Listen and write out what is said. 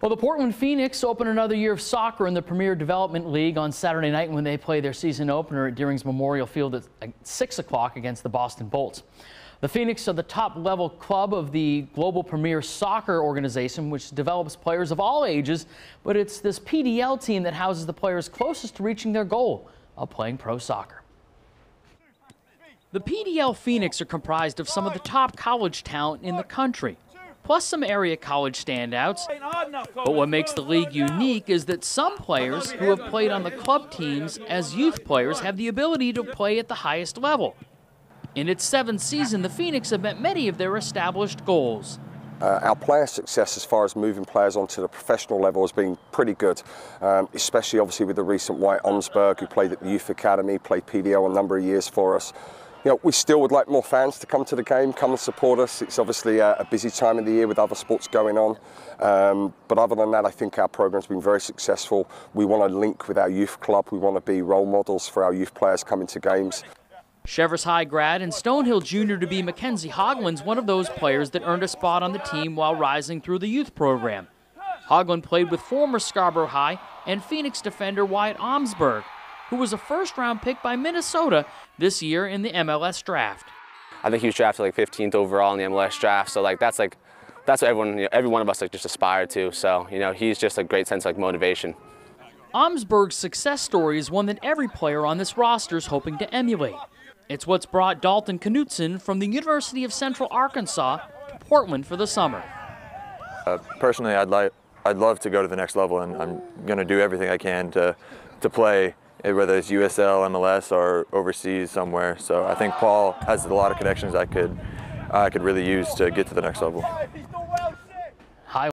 Well, the Portland Phoenix open another year of soccer in the Premier Development League on Saturday night when they play their season opener at Deering's Memorial Field at uh, 6 o'clock against the Boston Bolts. The Phoenix are the top level club of the Global Premier Soccer organization, which develops players of all ages, but it's this PDL team that houses the players closest to reaching their goal of playing pro soccer. The PDL Phoenix are comprised of some of the top college talent in the country plus some area college standouts. But what makes the league unique is that some players who have played on the club teams as youth players have the ability to play at the highest level. In its seventh season, the Phoenix have met many of their established goals. Uh, our player success as far as moving players onto the professional level has been pretty good, um, especially obviously with the recent Wyatt Omsberg who played at the Youth Academy, played PDL a number of years for us you know, we still would like more fans to come to the game, come and support us. It's obviously a, a busy time of the year with other sports going on. Um, but other than that, I think our program's been very successful. We want to link with our youth club. We want to be role models for our youth players coming to games. Cheverus High grad and Stonehill junior to be Mackenzie Hogland's one of those players that earned a spot on the team while rising through the youth program. Hogland played with former Scarborough High and Phoenix defender Wyatt Omsberg, who was a first round pick by Minnesota this year in the MLS draft. I think he was drafted like 15th overall in the MLS draft. So like that's like that's what everyone, you know, every one of us like just aspire to. So you know he's just a great sense of like motivation. Omsberg's success story is one that every player on this roster is hoping to emulate. It's what's brought Dalton Knutson from the University of Central Arkansas to Portland for the summer. Uh, personally, I'd like I'd love to go to the next level, and I'm going to do everything I can to to play Eh, whether it's USL, MLS, or overseas somewhere. So I think Paul has a lot of connections I could I could really use to get to the next level.